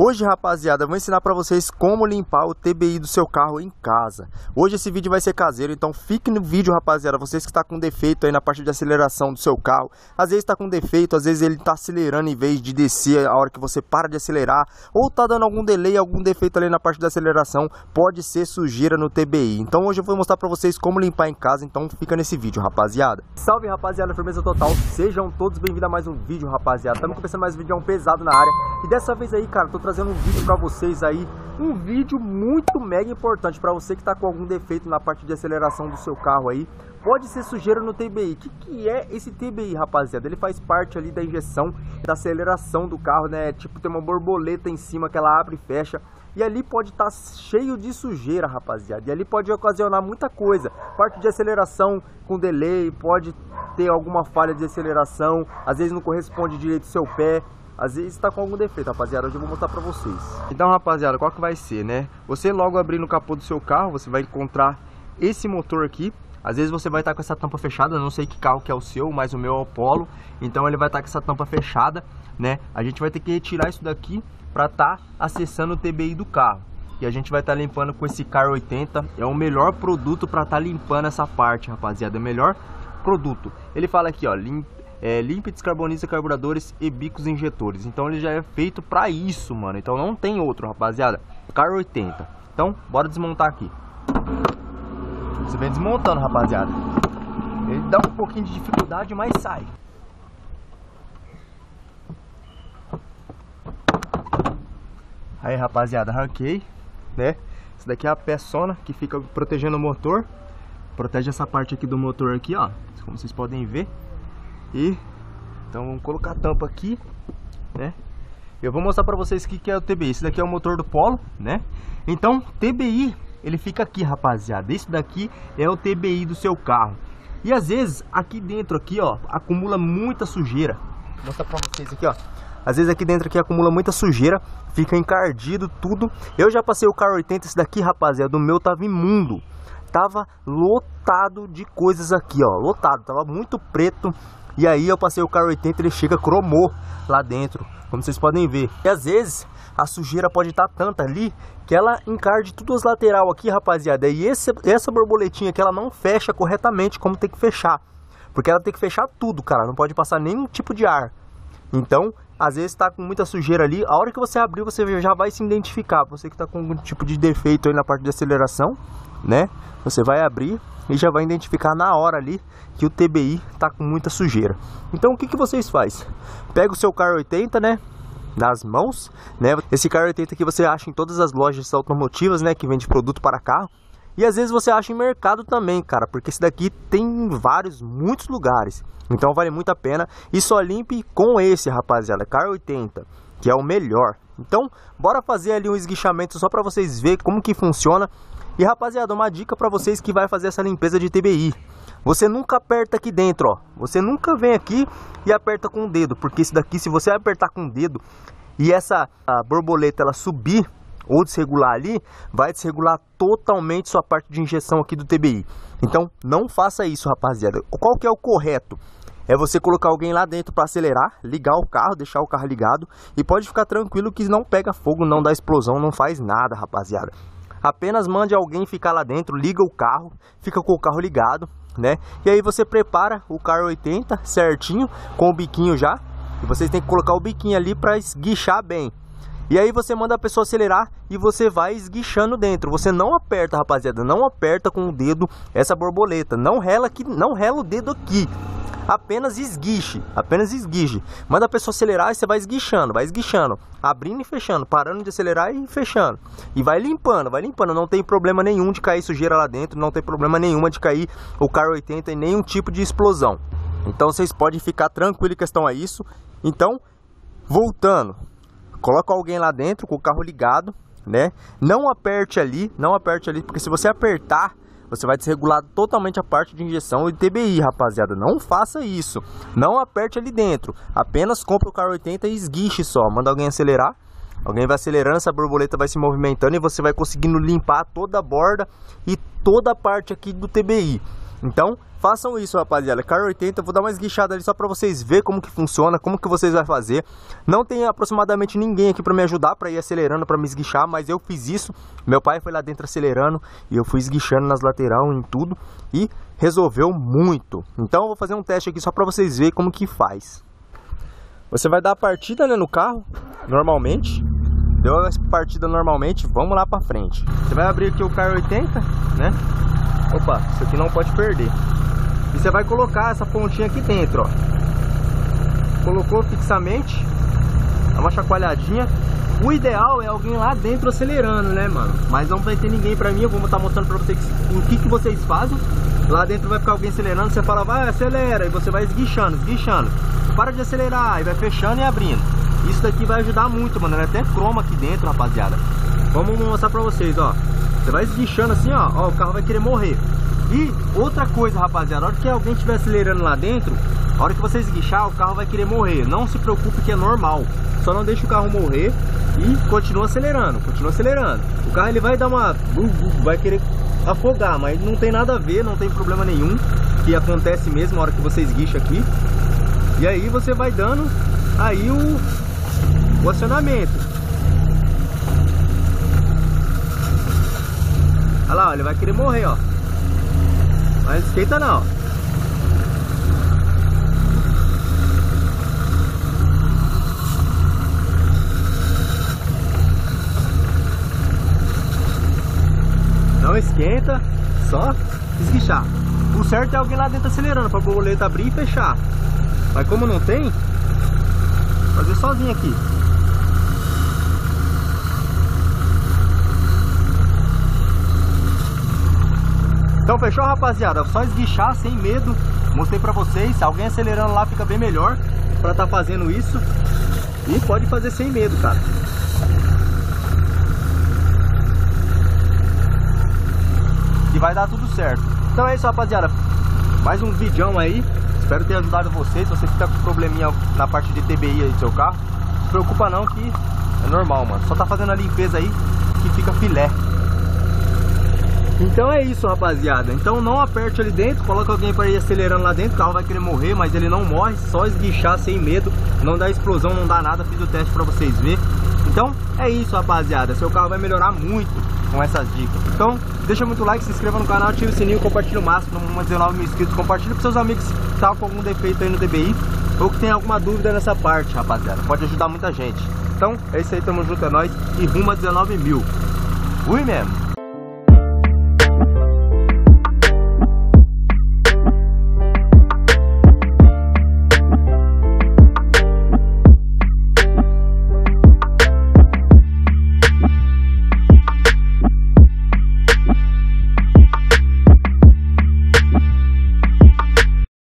Hoje, rapaziada, eu vou ensinar para vocês como limpar o TBI do seu carro em casa. Hoje esse vídeo vai ser caseiro, então fique no vídeo, rapaziada. Vocês que está com defeito aí na parte de aceleração do seu carro, às vezes está com defeito, às vezes ele está acelerando em vez de descer a hora que você para de acelerar, ou está dando algum delay, algum defeito ali na parte da aceleração, pode ser sujeira no TBI. Então hoje eu vou mostrar para vocês como limpar em casa, então fica nesse vídeo, rapaziada. Salve, rapaziada, firmeza total. Sejam todos bem-vindos a mais um vídeo, rapaziada. Estamos começando mais um vídeo pesado na área. E dessa vez aí, cara, tô trazendo um vídeo para vocês aí, um vídeo muito mega importante para você que está com algum defeito na parte de aceleração do seu carro aí. Pode ser sujeira no TBI. O que, que é esse TBI, rapaziada? Ele faz parte ali da injeção, da aceleração do carro, né? Tipo, tem uma borboleta em cima que ela abre e fecha. E ali pode estar tá cheio de sujeira, rapaziada. E ali pode ocasionar muita coisa. Parte de aceleração com delay, pode ter alguma falha de aceleração. Às vezes não corresponde direito ao seu pé. Às vezes está com algum defeito, rapaziada. Hoje eu vou mostrar pra vocês. Então, rapaziada, qual que vai ser, né? Você logo abrindo o capô do seu carro, você vai encontrar esse motor aqui. Às vezes você vai estar com essa tampa fechada, não sei que carro que é o seu, mas o meu é o Polo. Então ele vai estar com essa tampa fechada, né? A gente vai ter que retirar isso daqui para estar tá acessando o TBI do carro. E a gente vai estar tá limpando com esse Car 80. É o melhor produto para estar tá limpando essa parte, rapaziada. É o melhor produto. Ele fala aqui, ó, limpa é, limpa e descarboniza carburadores e bicos injetores. Então ele já é feito para isso, mano. Então não tem outro, rapaziada. Car 80. Então, bora desmontar aqui. Você vem desmontando, rapaziada. Ele dá um pouquinho de dificuldade, mas sai. Aí, rapaziada, arranquei, né? Essa daqui é a peçona que fica protegendo o motor. Protege essa parte aqui do motor aqui, ó. Como vocês podem ver. E então vamos colocar a tampa aqui, né? Eu vou mostrar para vocês o que, que é o TBI. Esse daqui é o motor do Polo, né? Então, TBI, ele fica aqui, rapaziada. Esse daqui é o TBI do seu carro. E às vezes, aqui dentro aqui, ó, acumula muita sujeira. Vou mostrar para vocês aqui, ó. Às vezes aqui dentro aqui acumula muita sujeira, fica encardido tudo. Eu já passei o carro 80, esse daqui, rapaziada, o meu tava imundo. Tava lotado de coisas aqui, ó, lotado, tava muito preto e aí eu passei o carro 80 ele chega cromou lá dentro, como vocês podem ver. E às vezes a sujeira pode estar tá tanta ali que ela encarde tudo as lateral aqui, rapaziada. E esse, essa borboletinha que ela não fecha corretamente como tem que fechar. Porque ela tem que fechar tudo, cara, não pode passar nenhum tipo de ar. Então, às vezes está com muita sujeira ali, a hora que você abrir, você já vai se identificar. Você que está com algum tipo de defeito aí na parte de aceleração, né? Você vai abrir e já vai identificar na hora ali que o TBI está com muita sujeira. Então, o que, que vocês faz? Pega o seu Car 80, né? nas mãos, né? Esse Car 80 que você acha em todas as lojas automotivas, né, que vende produto para carro. E às vezes você acha em mercado também, cara, porque esse daqui tem em vários, muitos lugares. Então vale muito a pena. E só limpe com esse, rapaziada, Car 80, que é o melhor. Então, bora fazer ali um esguichamento só para vocês verem como que funciona. E rapaziada, uma dica para vocês que vai fazer essa limpeza de TBI. Você nunca aperta aqui dentro, ó. Você nunca vem aqui e aperta com o dedo, porque esse daqui, se você apertar com o dedo e essa borboleta ela subir, ou desregular ali, vai desregular totalmente sua parte de injeção aqui do TBI. Então, não faça isso, rapaziada. Qual que é o correto? É você colocar alguém lá dentro para acelerar, ligar o carro, deixar o carro ligado e pode ficar tranquilo que não pega fogo, não dá explosão, não faz nada, rapaziada. Apenas mande alguém ficar lá dentro, liga o carro, fica com o carro ligado, né? E aí você prepara o carro 80 certinho, com o biquinho já. E vocês têm que colocar o biquinho ali para esguichar bem. E aí você manda a pessoa acelerar e você vai esguichando dentro. Você não aperta, rapaziada, não aperta com o dedo essa borboleta. Não rela aqui, não rela o dedo aqui. Apenas esguiche, apenas esguiche. Manda a pessoa acelerar e você vai esguichando, vai esguichando, abrindo e fechando, parando de acelerar e fechando. E vai limpando, vai limpando. Não tem problema nenhum de cair sujeira lá dentro, não tem problema nenhuma de cair o carro 80 e nenhum tipo de explosão. Então vocês podem ficar tranquilo em questão a isso. Então, voltando, coloca alguém lá dentro com o carro ligado, né? Não aperte ali, não aperte ali, porque se você apertar, você vai desregular totalmente a parte de injeção e TBI, rapaziada. Não faça isso. Não aperte ali dentro. Apenas compre o carro 80 e esguiche só. Manda alguém acelerar. Alguém vai acelerando, essa borboleta vai se movimentando e você vai conseguindo limpar toda a borda e toda a parte aqui do TBI. Então, façam isso, rapaziada. Car 80, eu vou dar uma esguichada ali só pra vocês verem como que funciona, como que vocês vão fazer. Não tem aproximadamente ninguém aqui pra me ajudar, pra ir acelerando, pra me esguichar, mas eu fiz isso. Meu pai foi lá dentro acelerando e eu fui esguichando nas lateral em tudo e resolveu muito. Então, eu vou fazer um teste aqui só pra vocês verem como que faz. Você vai dar a partida né, no carro, normalmente. Deu a partida normalmente, vamos lá pra frente. Você vai abrir aqui o Car 80, né? Opa, isso aqui não pode perder. E você vai colocar essa pontinha aqui dentro, ó. Colocou fixamente. Dá uma chacoalhadinha. O ideal é alguém lá dentro acelerando, né, mano? Mas não vai ter ninguém pra mim. Eu vou estar mostrando pra vocês o que, que vocês fazem. Lá dentro vai ficar alguém acelerando. Você fala, vai, acelera. E você vai esguichando, esguichando. Para de acelerar. E vai fechando e abrindo. Isso daqui vai ajudar muito, mano. É até croma aqui dentro, rapaziada. Vamos mostrar pra vocês, ó. Você vai esguichando assim, ó, ó, o carro vai querer morrer. E outra coisa, rapaziada, a hora que alguém estiver acelerando lá dentro, a hora que você esguichar, o carro vai querer morrer. Não se preocupe que é normal. Só não deixe o carro morrer e continua acelerando, continua acelerando. O carro ele vai dar uma... vai querer afogar, mas não tem nada a ver, não tem problema nenhum. Que acontece mesmo na hora que você esguicha aqui. E aí você vai dando aí o, o acionamento. Olha lá, ele vai querer morrer, ó. Mas esquenta não. Não esquenta, só esguichar. O certo é alguém lá dentro acelerando para a borboleta abrir e fechar. Mas como não tem, fazer sozinho aqui. Então fechou rapaziada, só esguichar sem medo. Mostrei pra vocês, alguém acelerando lá fica bem melhor Pra tá fazendo isso. E pode fazer sem medo, cara. E vai dar tudo certo. Então é isso rapaziada. Mais um vídeo aí. Espero ter ajudado vocês Se você ficar com probleminha na parte de TBI aí do seu carro Não se preocupa não que é normal, mano. Só tá fazendo a limpeza aí que fica filé então é isso, rapaziada. Então não aperte ali dentro, coloca alguém para ir acelerando lá dentro, o carro vai querer morrer, mas ele não morre, só esguichar sem medo, não dá explosão, não dá nada, fiz o teste para vocês verem. Então é isso, rapaziada. Seu carro vai melhorar muito com essas dicas. Então, deixa muito like, se inscreva no canal, ative o sininho, compartilhe o máximo, para 19 mil inscritos, compartilhe com seus amigos que tá com algum defeito aí no DBI ou que tem alguma dúvida nessa parte, rapaziada. Pode ajudar muita gente. Então, é isso aí, tamo junto, é nóis e rumo a 19 mil. Fui mesmo!